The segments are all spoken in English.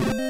you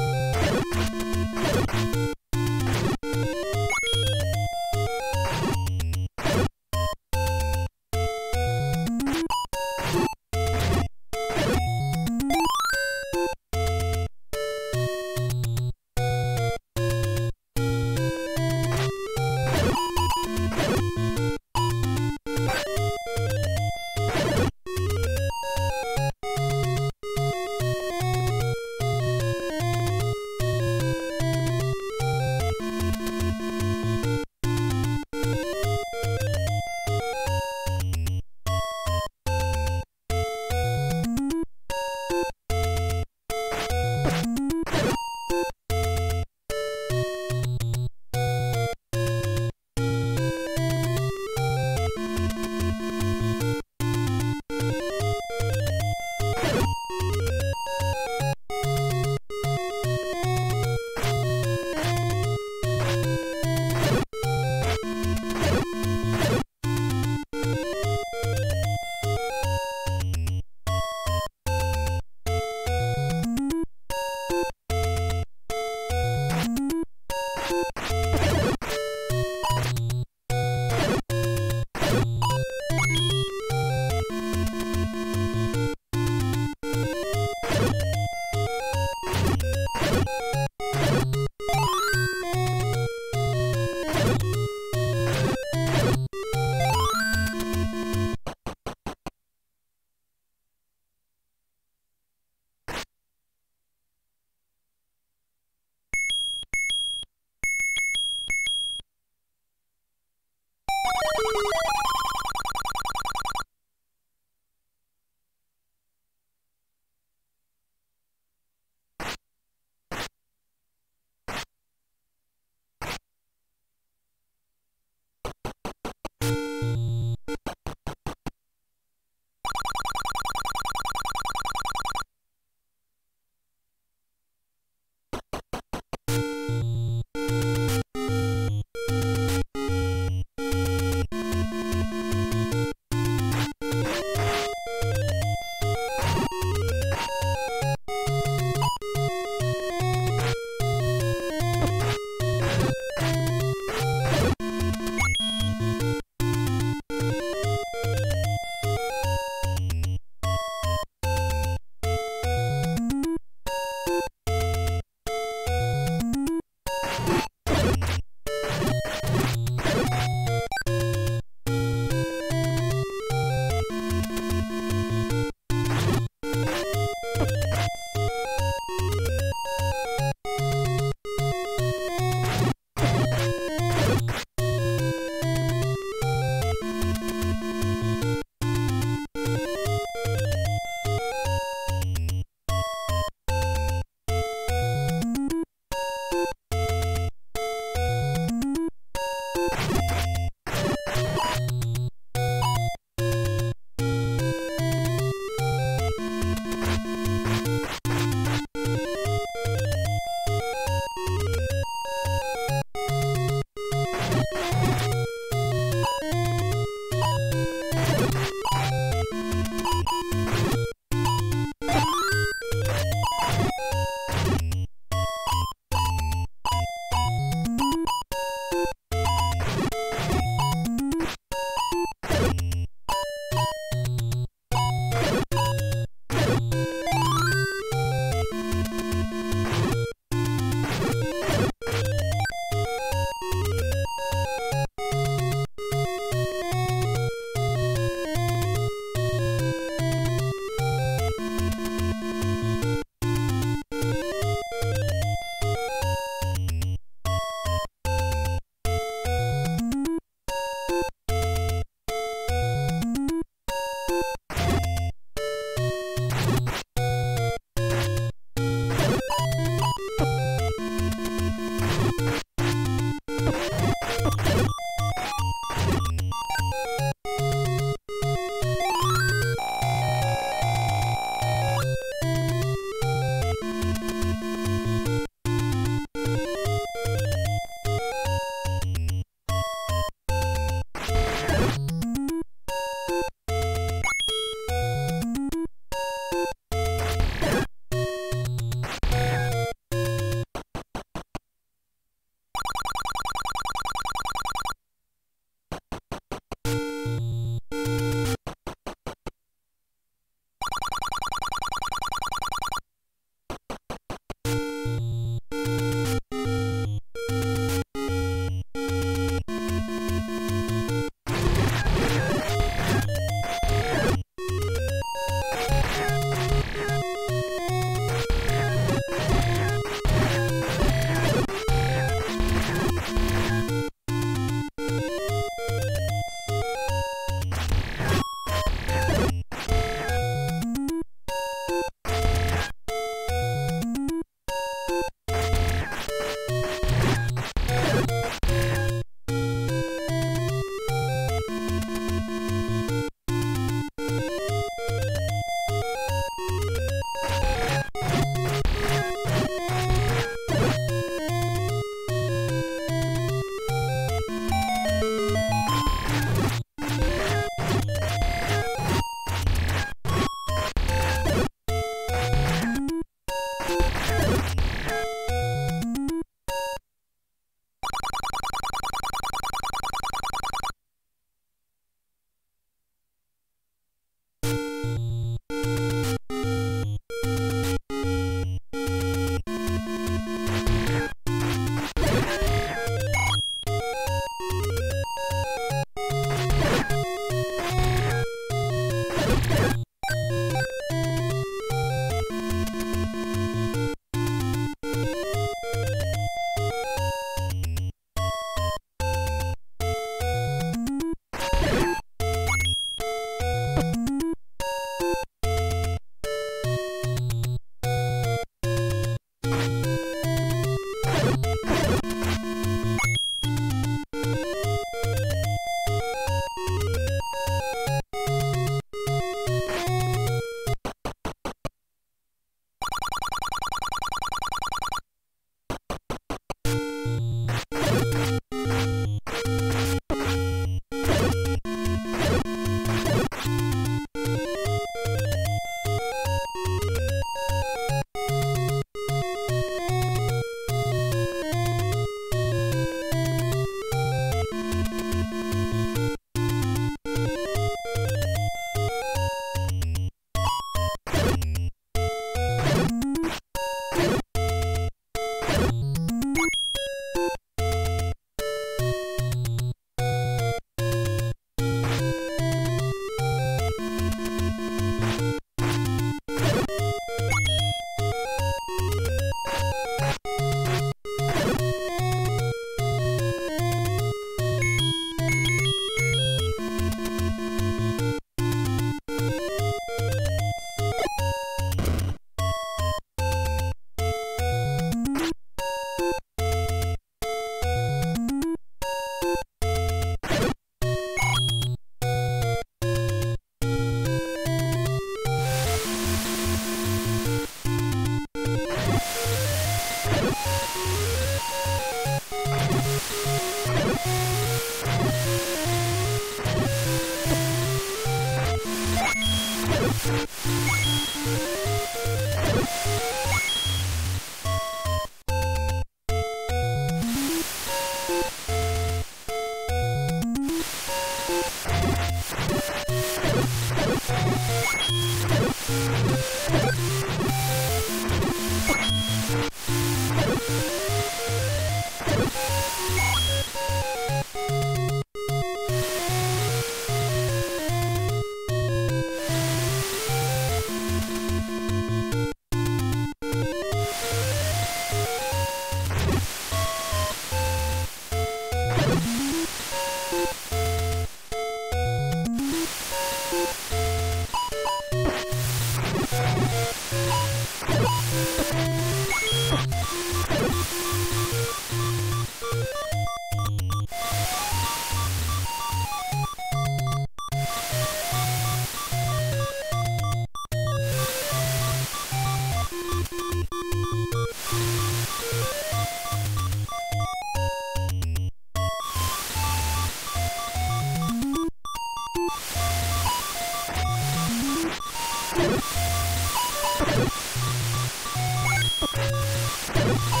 You